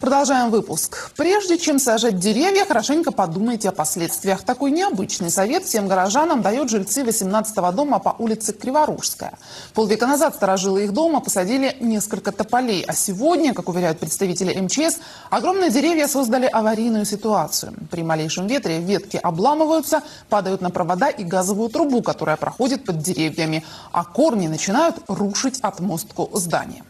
Продолжаем выпуск. Прежде чем сажать деревья, хорошенько подумайте о последствиях. Такой необычный совет всем горожанам дают жильцы 18-го дома по улице Криворужская. Полвека назад сторожилы их дома посадили несколько тополей, а сегодня, как уверяют представители МЧС, огромные деревья создали аварийную ситуацию. При малейшем ветре ветки обламываются, падают на провода и газовую трубу, которая проходит под деревьями, а корни начинают рушить отмостку здания.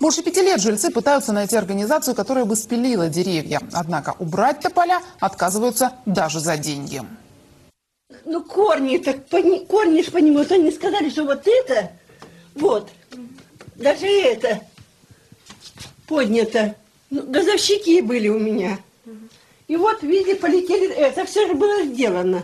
Больше пяти лет жильцы пытаются найти организацию, которая бы спилила деревья. Однако убрать тополя отказываются даже за деньги. Ну, корни, так пони- корни ж по нему, вот они сказали, что вот это, вот, даже это поднято. Ну, газовщики были у меня. И вот, видите, полетели, это все же было сделано.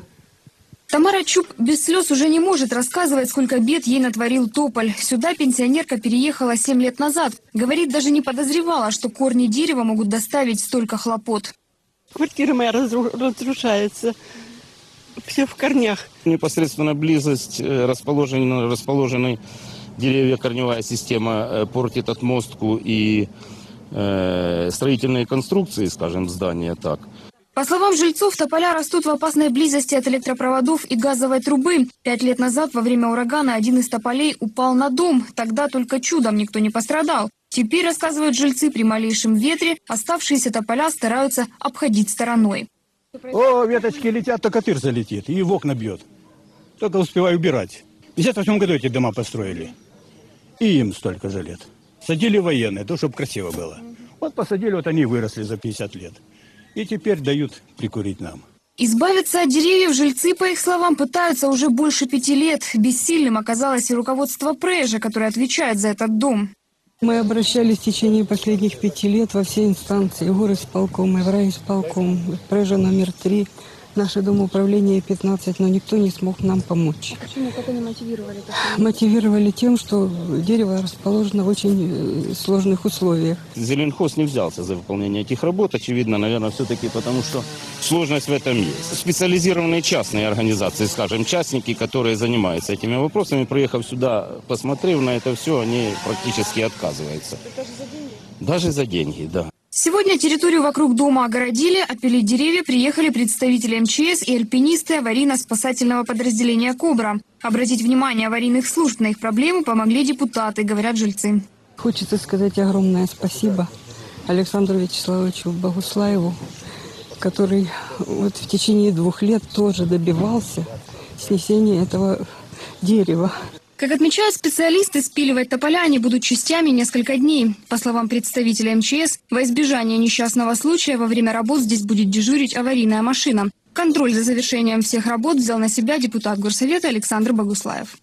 Тамара Чуб без слез уже не может рассказывать, сколько бед ей натворил тополь. Сюда пенсионерка переехала 7 лет назад. Говорит, даже не подозревала, что корни дерева могут доставить столько хлопот. Квартира моя разру- разрушается. Все в корнях. Непосредственно близость э, расположенной, расположенной деревья корневая система э, портит отмостку и э, строительные конструкции, скажем, здания так. По словам жильцов, тополя растут в опасной близости от электропроводов и газовой трубы. Пять лет назад во время урагана один из тополей упал на дом. Тогда только чудом никто не пострадал. Теперь, рассказывают жильцы, при малейшем ветре оставшиеся тополя стараются обходить стороной. О, веточки летят, только тыр залетит и в окна бьет. Только успеваю убирать. В 58 году эти дома построили. И им столько же лет. Садили военные, то, чтобы красиво было. Вот посадили, вот они выросли за 50 лет. И теперь дают прикурить нам. Избавиться от деревьев жильцы, по их словам, пытаются уже больше пяти лет. Бессильным оказалось и руководство Прежа, которое отвечает за этот дом. Мы обращались в течение последних пяти лет во все инстанции, в горисполком и в райисполком, прежа номер три, наше домоуправление 15, но никто не смог нам помочь. Почему? Как они мотивировали Мотивировали тем, что дерево расположено в очень э, сложных условиях. Зеленхоз не взялся за выполнение этих работ, очевидно, наверное, все-таки потому, что сложность в этом есть. Специализированные частные организации, скажем, частники, которые занимаются этими вопросами, приехав сюда, посмотрев на это все, они практически отказываются. Даже за деньги? Даже за деньги, да. Сегодня территорию вокруг дома огородили, отпилить деревья приехали представители МЧС и альпинисты аварийно-спасательного подразделения «Кобра». Обратить внимание аварийных служб на их проблемы помогли депутаты, говорят жильцы. Хочется сказать огромное спасибо Александру Вячеславовичу Богуслаеву, который вот в течение двух лет тоже добивался снесения этого дерева. Как отмечают специалисты, спиливать тополя они будут частями несколько дней. По словам представителя МЧС, во избежание несчастного случая во время работ здесь будет дежурить аварийная машина. Контроль за завершением всех работ взял на себя депутат Горсовета Александр Богуслаев.